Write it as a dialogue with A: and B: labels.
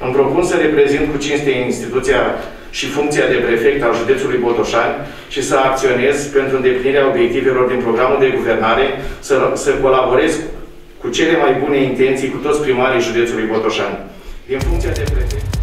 A: Îmi propun să reprezint cu cinste instituția și funcția de prefect al județului Botoșani și să acționez pentru îndeplinirea obiectivelor din programul de guvernare, să, să colaborez cu cele mai bune intenții cu toți primarii județului Botoșani. Din funcția de prefect...